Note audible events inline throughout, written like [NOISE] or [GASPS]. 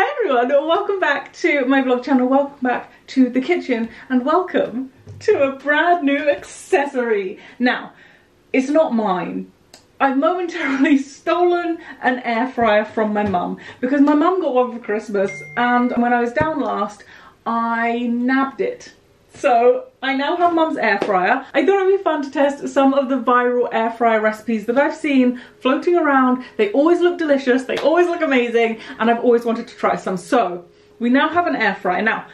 Hi everyone, welcome back to my vlog channel, welcome back to the kitchen, and welcome to a brand new accessory. Now, it's not mine. I've momentarily [LAUGHS] stolen an air fryer from my mum because my mum got one for Christmas and when I was down last, I nabbed it so I now have mum's air fryer. I thought it'd be fun to test some of the viral air fryer recipes that I've seen floating around. They always look delicious, they always look amazing, and I've always wanted to try some. So we now have an air fryer. Now,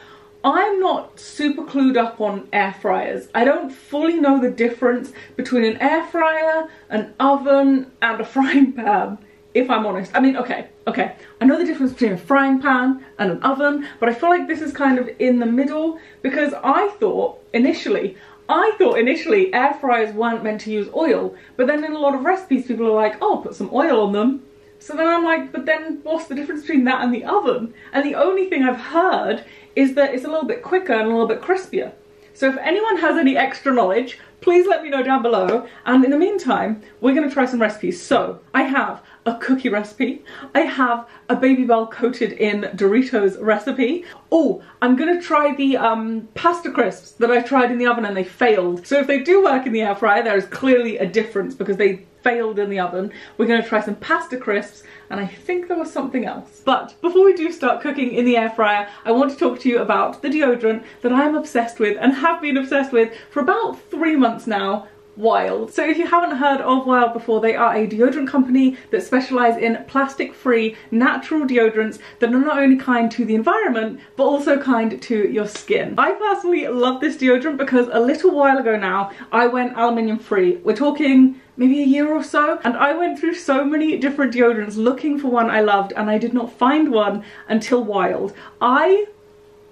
I'm not super clued up on air fryers. I don't fully know the difference between an air fryer, an oven, and a frying pan if I'm honest. I mean, okay, okay. I know the difference between a frying pan and an oven, but I feel like this is kind of in the middle because I thought initially, I thought initially air fryers weren't meant to use oil, but then in a lot of recipes people are like, oh, put some oil on them. So then I'm like, but then what's the difference between that and the oven? And the only thing I've heard is that it's a little bit quicker and a little bit crispier. So if anyone has any extra knowledge, please let me know down below. And in the meantime, we're gonna try some recipes. So I have a cookie recipe. I have a Babybel coated in Doritos recipe. Oh, I'm gonna try the um, pasta crisps that I tried in the oven and they failed. So if they do work in the air fryer, there is clearly a difference because they failed in the oven. We're gonna try some pasta crisps and I think there was something else. But before we do start cooking in the air fryer, I want to talk to you about the deodorant that I'm obsessed with and have been obsessed with for about three months now, Wild. So if you haven't heard of Wild before, they are a deodorant company that specialise in plastic-free natural deodorants that are not only kind to the environment, but also kind to your skin. I personally love this deodorant because a little while ago now, I went aluminium free. We're talking maybe a year or so. And I went through so many different deodorants looking for one I loved and I did not find one until Wild. I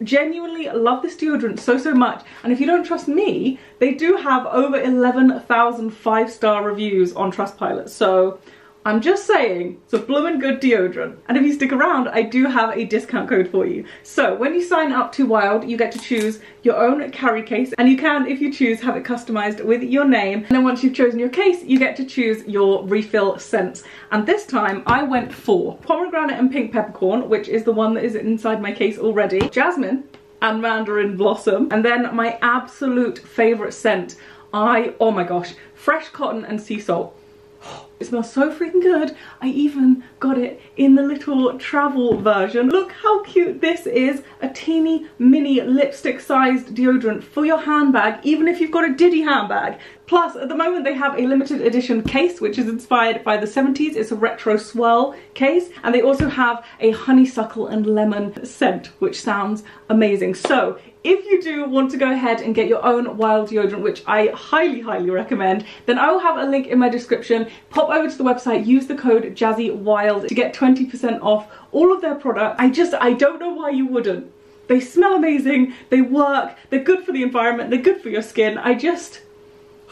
genuinely love this deodorant so so much. And if you don't trust me they do have over 11,000 five-star reviews on Trustpilot. So I'm just saying, it's a bloomin' good deodorant. And if you stick around, I do have a discount code for you. So when you sign up to Wild, you get to choose your own carry case. And you can, if you choose, have it customized with your name. And then once you've chosen your case, you get to choose your refill scents. And this time I went for pomegranate and pink peppercorn, which is the one that is inside my case already. Jasmine and mandarin blossom. And then my absolute favorite scent, I, oh my gosh, fresh cotton and sea salt. It smells so freaking good. I even got it in the little travel version. Look how cute this is. A teeny mini lipstick sized deodorant for your handbag, even if you've got a Diddy handbag. Plus, at the moment they have a limited edition case, which is inspired by the 70s. It's a retro swirl case. And they also have a honeysuckle and lemon scent, which sounds amazing. So if you do want to go ahead and get your own wild deodorant, which I highly, highly recommend, then I will have a link in my description. Pop over to the website, use the code JazzyWild to get 20% off all of their products. I just, I don't know why you wouldn't. They smell amazing, they work, they're good for the environment, they're good for your skin. I just,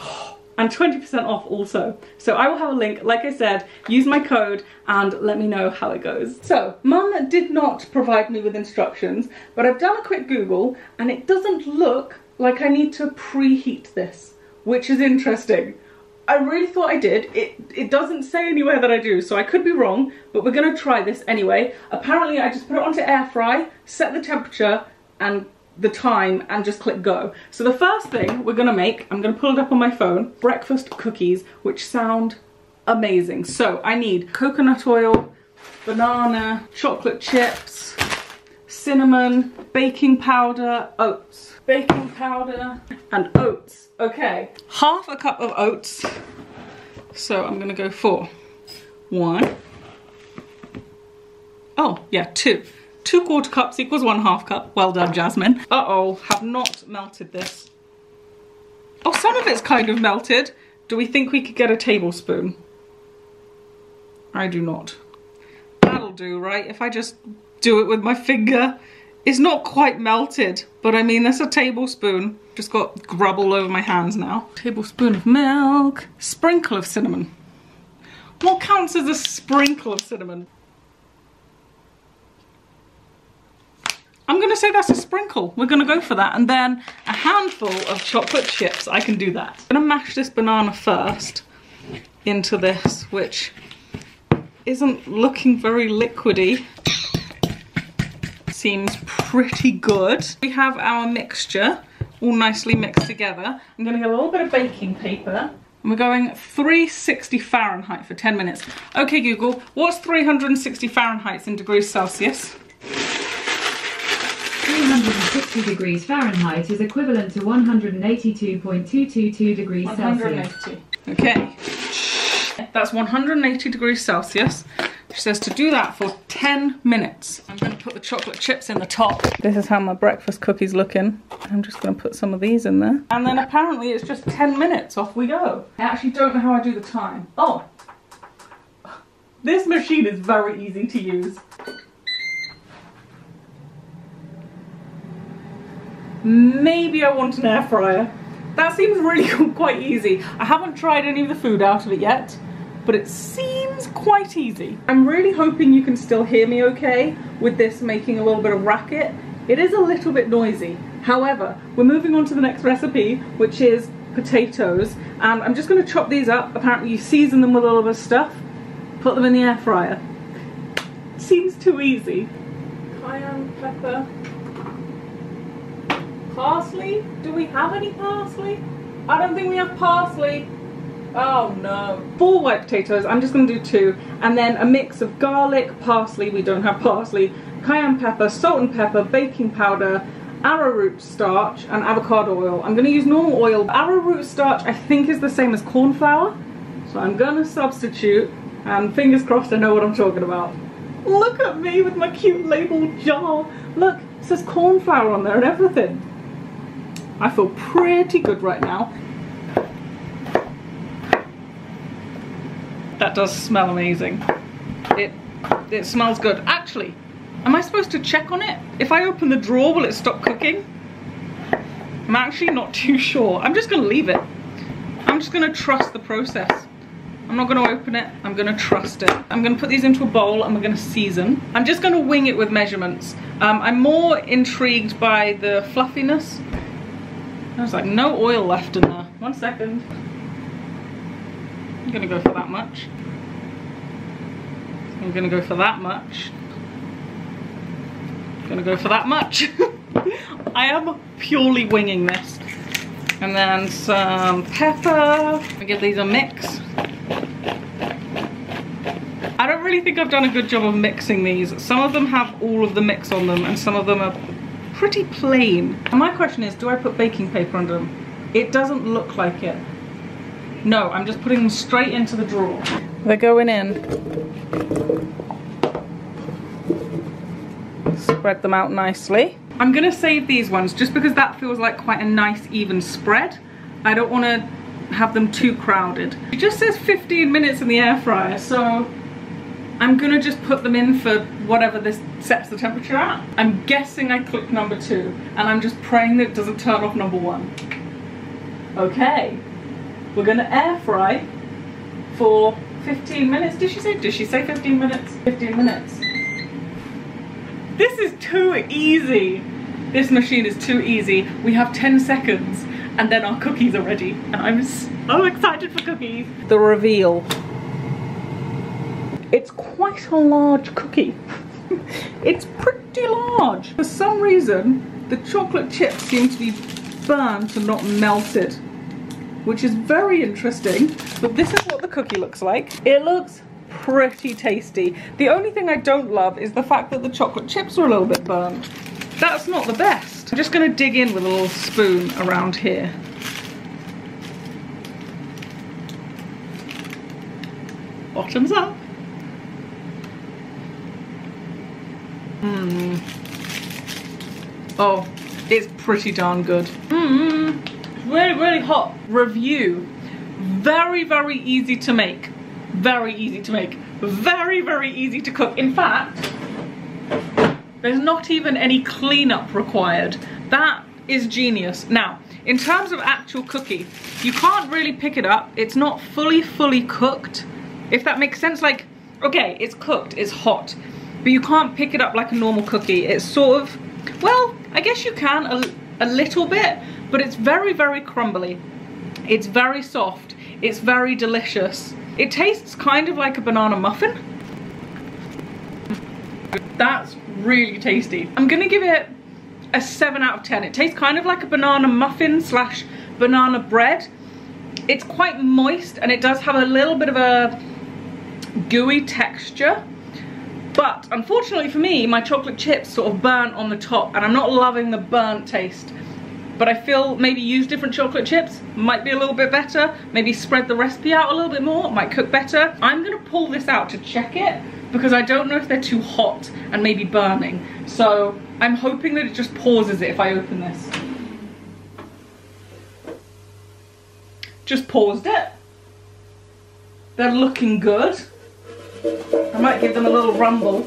[GASPS] and 20% off also. So I will have a link, like I said, use my code and let me know how it goes. So, mum did not provide me with instructions, but I've done a quick Google and it doesn't look like I need to preheat this, which is interesting. I really thought I did. It, it doesn't say anywhere that I do, so I could be wrong, but we're gonna try this anyway. Apparently I just put it onto air fry, set the temperature, and the time and just click go. So the first thing we're gonna make, I'm gonna pull it up on my phone, breakfast cookies, which sound amazing. So I need coconut oil, banana, chocolate chips, cinnamon, baking powder, oats. Baking powder and oats. Okay, half a cup of oats. So I'm gonna go for one. Oh, yeah, two. Two quarter cups equals one half cup. Well done, Jasmine. Uh-oh, have not melted this. Oh, some of it's kind of melted. Do we think we could get a tablespoon? I do not. That'll do, right? If I just do it with my finger. It's not quite melted, but I mean, that's a tablespoon. Just got grub all over my hands now. Tablespoon of milk. Sprinkle of cinnamon. What counts as a sprinkle of cinnamon? I'm going to say that's a sprinkle. We're going to go for that. And then a handful of chocolate chips. I can do that. I'm going to mash this banana first into this, which isn't looking very liquidy. seems pretty good. We have our mixture all nicely mixed together. I'm gonna get a little bit of baking paper. And we're going 360 Fahrenheit for 10 minutes. Okay, Google, what's 360 Fahrenheit in degrees Celsius? 360 degrees Fahrenheit is equivalent to 182.222 degrees Celsius. Okay. That's 180 degrees Celsius. She says to do that for 10 minutes. I'm going to put the chocolate chips in the top. This is how my breakfast cookie's looking. I'm just going to put some of these in there. And then apparently it's just 10 minutes, off we go. I actually don't know how I do the time. Oh, this machine is very easy to use. Maybe I want an air fryer. That seems really [LAUGHS] quite easy. I haven't tried any of the food out of it yet, but it seems quite easy. I'm really hoping you can still hear me okay with this making a little bit of racket. It is a little bit noisy. However, we're moving on to the next recipe, which is potatoes. And I'm just gonna chop these up. Apparently you season them with a little bit of stuff, put them in the air fryer. Seems too easy. Cayenne pepper, Parsley? Do we have any parsley? I don't think we have parsley. Oh no. Four white potatoes, I'm just gonna do two. And then a mix of garlic, parsley, we don't have parsley, cayenne pepper, salt and pepper, baking powder, arrowroot starch, and avocado oil. I'm gonna use normal oil. Arrowroot starch I think is the same as corn flour. So I'm gonna substitute, and fingers crossed I know what I'm talking about. Look at me with my cute labeled jar. Look, it says corn flour on there and everything. I feel pretty good right now. That does smell amazing. It, it smells good. Actually, am I supposed to check on it? If I open the drawer, will it stop cooking? I'm actually not [LAUGHS] too sure. I'm just gonna leave it. I'm just gonna trust the process. I'm not gonna open it, I'm gonna trust it. I'm gonna put these into a bowl and we're gonna season. I'm just gonna wing it with measurements. Um, I'm more intrigued by the fluffiness there's like no oil left in there. One second. I'm gonna go for that much. I'm gonna go for that much. I'm gonna go for that much. [LAUGHS] I am purely winging this. And then some pepper. I give these a mix. I don't really think I've done a good job of mixing these. Some of them have all of the mix on them and some of them are pretty plain. And my question is, do I put baking paper under them? It doesn't look like it. No, I'm just putting them straight into the drawer. They're going in. Spread them out nicely. I'm gonna save these ones just because that feels like quite a nice even spread. I don't wanna have them too crowded. It just says 15 minutes in the air fryer, so I'm gonna just put them in for whatever this sets the temperature at. I'm guessing I click number two and I'm just praying that it doesn't turn off number one. Okay, we're gonna air fry for 15 minutes. Did she say, did she say 15 minutes? 15 minutes. This is too easy. This machine is too easy. We have 10 seconds and then our cookies are ready. And I'm so excited for cookies. The reveal. It's quite a large cookie. it's pretty large. For some reason, the chocolate chips seem to be burnt and not melted, which is very interesting. But this is what the cookie looks like. It looks pretty tasty. The only thing I don't love is the fact that the chocolate chips are a little bit burnt. That's not the best. I'm just gonna dig in with a little spoon around here. Bottoms up. Mmm. Oh, it's pretty darn good. Mmm. Really, really hot. Review. Very, very easy to make. Very easy to make. Very, very easy to cook. In fact, there's not even any cleanup required. That is genius. Now, in terms of actual cookie, you can't really pick it up. It's not fully, fully cooked. If that makes sense, like, okay, it's cooked, it's hot but you can't pick it up like a normal cookie. It's sort of, well, I guess you can a, a little bit, but it's very, very crumbly. It's very soft. It's very delicious. It tastes kind of like a banana muffin. That's really tasty. I'm gonna give it a 7 out of 10. It tastes kind of like a banana muffin slash banana bread. It's quite moist and it does have a little bit of a gooey texture. But unfortunately for me, my chocolate chips sort of burnt on the top and I'm not loving the burnt taste. But I feel maybe use different chocolate chips, might be a little bit better. Maybe spread the recipe out a little bit more, might cook better. I'm gonna pull this out to check it because I don't know if they're too hot and maybe burning. So I'm hoping that it just pauses it if I open this. Just paused it. They're looking good. I might give them a little rumble.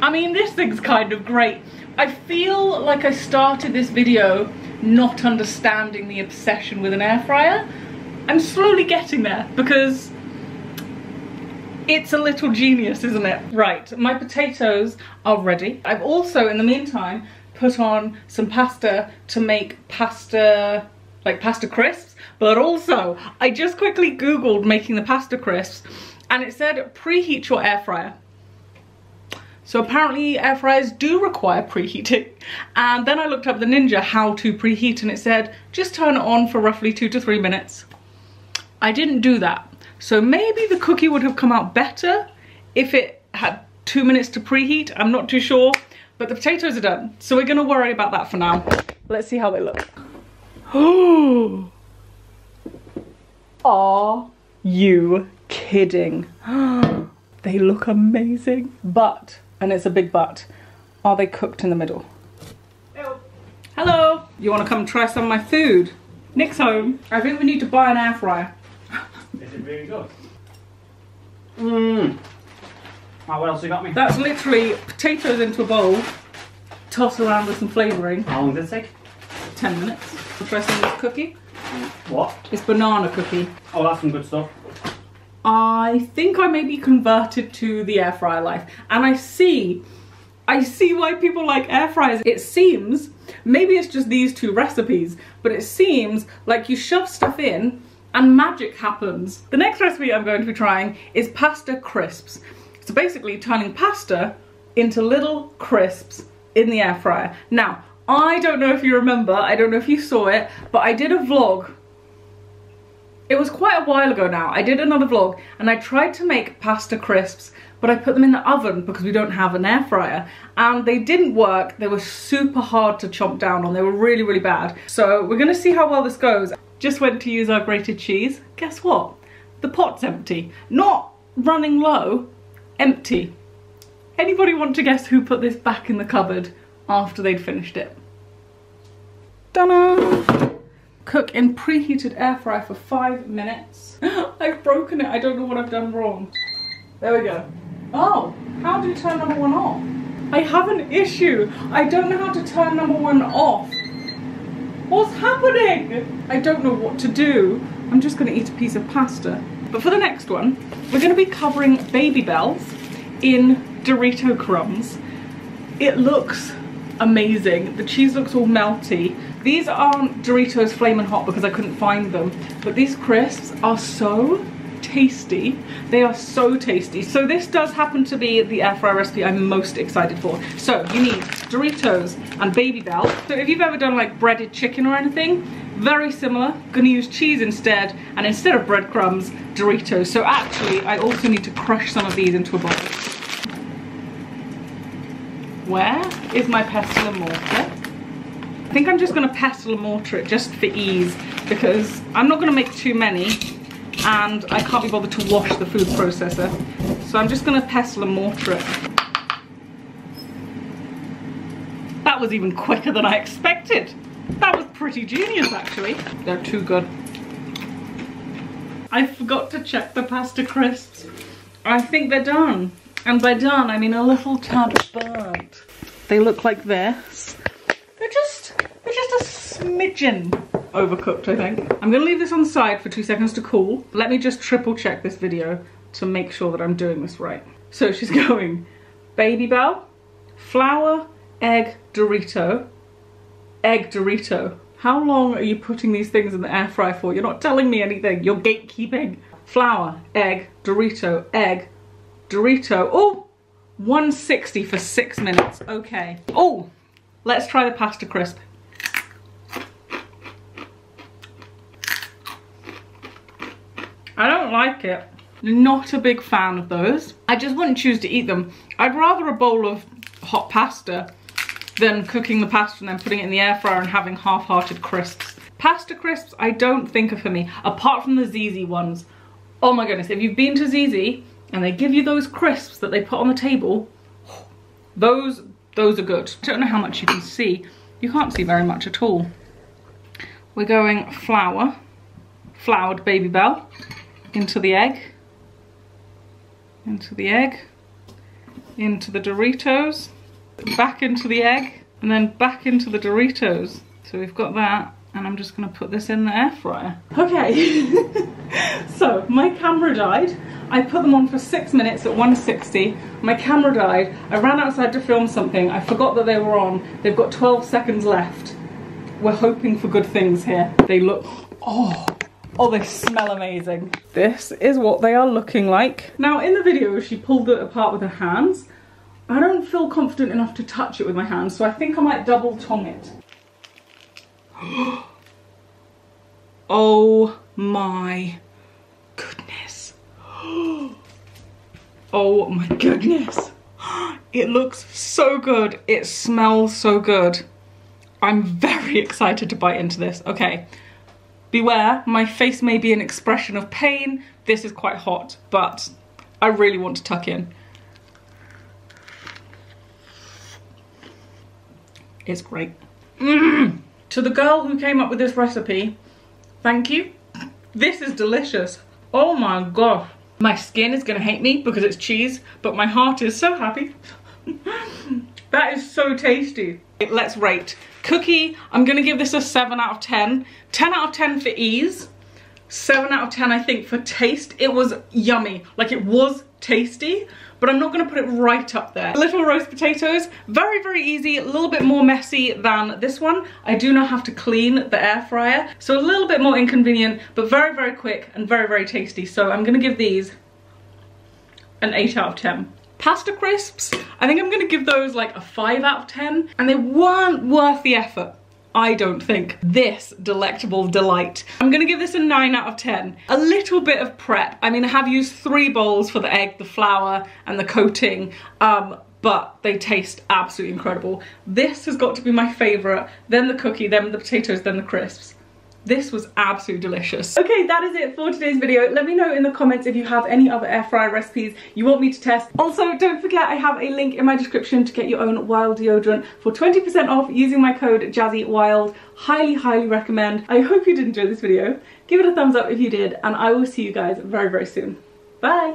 I mean, this thing's kind of great. I feel like I started this video not understanding the obsession with an air fryer. I'm slowly getting there because it's a little genius, isn't it? Right, my potatoes are ready. I've also, in the meantime, put on some pasta to make pasta, like pasta crisps, but also I just quickly Googled making the pasta crisps and it said preheat your air fryer. So apparently air fryers do require preheating. And then I looked up the Ninja how to preheat and it said, just turn it on for roughly two to three minutes. I didn't do that. So maybe the cookie would have come out better if it had two minutes to preheat. I'm not too sure, but the potatoes are done. So we're gonna worry about that for now. Let's see how they look. [GASPS] Oh, are you kidding? [GASPS] they look amazing, but, and it's a big but, are they cooked in the middle? Hello, Hello. you wanna come try some of my food? Nick's home. I think we need to buy an air fryer. Is it really good? Mmm. Right, what else you got me? That's literally potatoes into a bowl, toss around with some flavouring. How long did it take? 10 minutes. We'll try some of this cookie. What? It's banana cookie. Oh, that's some good stuff. I think I may be converted to the air fryer life. And I see, I see why people like air fryers. It seems, maybe it's just these two recipes, but it seems like you shove stuff in and magic happens. The next recipe I'm going to be trying is pasta crisps. So basically turning pasta into little crisps in the air fryer. Now, I don't know if you remember, I don't know if you saw it, but I did a vlog. It was quite a while ago now. I did another vlog and I tried to make pasta crisps, but I put them in the oven because we don't have an air fryer. And they didn't work. They were super hard to chomp down on. They were really, really bad. So we're gonna see how well this goes. Just went to use our grated cheese. Guess what? The pot's empty. Not running low, empty. Anybody want to guess who put this back in the cupboard after they'd finished it? Ta-da! Cook in preheated air fryer for five minutes. [GASPS] I've broken it. I don't know what I've done wrong. There we go. Oh, how do you turn number one off? I have an issue. I don't know how to turn number one off. What's happening? I don't know what to do. I'm just gonna eat a piece of pasta. But for the next one, we're gonna be covering Babybels in Dorito crumbs. It looks amazing. The cheese looks all melty. These aren't Doritos Flamin' Hot because I couldn't find them, but these crisps are so tasty. They are so tasty. So this does happen to be the air fryer recipe I'm most excited for. So you need Doritos and Babybel. So if you've ever done like breaded chicken or anything, very similar. Gonna use cheese instead, and instead of breadcrumbs, Doritos. So actually, I also need to crush some of these into a bowl. Where is my pestle and mortar? I think I'm just gonna pestle and mortar it just for ease because I'm not gonna make too many and I can't be bothered to wash the food processor. So I'm just gonna pestle and mortar it. That was even quicker than I expected. That was pretty genius actually. They're too good. I forgot to check the pasta crisps. I think they're done. And by done, I mean a little tad burnt. They look like this. They're just, they're just a smidgen overcooked, I think. I'm gonna leave this on the side for two seconds to cool. Let me just triple check this video to make sure that I'm doing this right. So she's [LAUGHS] going Babybel, flour, egg, Dorito, egg Dorito. How long are you putting these things in the air fryer for? You're not telling me anything. You're gatekeeping. Flour, egg, Dorito, egg, Dorito. Oh, 160 for six minutes. Okay. Oh, let's try the pasta crisp. I don't like it. Not a big fan of those. I just wouldn't choose to eat them. I'd rather a bowl of hot pasta than cooking the pasta and then putting it in the air fryer and having half-hearted crisps. Pasta crisps I don't think are for me, apart from the Zizzi ones. Oh my goodness, if you've been to Zizzi and they give you those crisps that they put on the table, those, those are good. I don't know how much you can see. You can't see very much at all. We're going flour, floured Babybel, into the egg, into the egg, into the Doritos, back into the egg, and then back into the Doritos. So we've got that, and I'm just gonna put this in the air fryer. Okay, [LAUGHS] so my camera died. I put them on for six minutes at 160. My camera died. I ran outside to film something. I forgot that they were on. They've got 12 seconds left. We're hoping for good things here. They look, oh, Oh, they smell amazing. This is what they are looking like. Now, in the video, she pulled it apart with her hands. I don't feel confident enough to touch it with my hands, so I think I might double tongue it. [GASPS] oh my. [GASPS] oh my goodness. [GASPS] It looks so good. It smells so good. I'm very [LAUGHS] excited to bite into this. Okay, Beware, my face may be an expression of pain. This is quite hot, but I really want to tuck in. It's great. Mm. To the girl who came up with this recipe, thank you. This is delicious. Oh my gosh. My skin is gonna hate me because it's cheese, but my heart is so happy. [LAUGHS] that is so tasty. Let's rate. Cookie, I'm gonna give this a seven out of 10. 10 out of 10 for ease. 7 out of 10 I think for taste. It was yummy, like it was tasty, but I'm not gonna put it right up there. Little roast potatoes, very, very easy, a little bit more messy than this one. I do not have to clean the air fryer, so a little bit more inconvenient, but very, very quick and very, very tasty. So I'm gonna give these an 8 out of 10 pasta crisps. I think I'm gonna give those like a five out of 10 and they weren't worth the effort. I don't think. This delectable delight. I'm gonna give this a nine out of 10. A little bit of prep. I mean, I have used three bowls for the egg, the flour, and the coating, um, but they taste absolutely incredible. This has got to be my favorite, then the cookie, then the potatoes, then the crisps. This was absolutely delicious. Okay, that is it for today's video. Let me know in the comments if you have any other air fryer recipes you want me to test. Also, don't forget I have a link in my description to get your own Wild deodorant for 20% off using my code JazzyWild. Highly, highly recommend. I hope you did enjoy this video. Give it a thumbs up if you did, and I will see you guys very, very soon. Bye!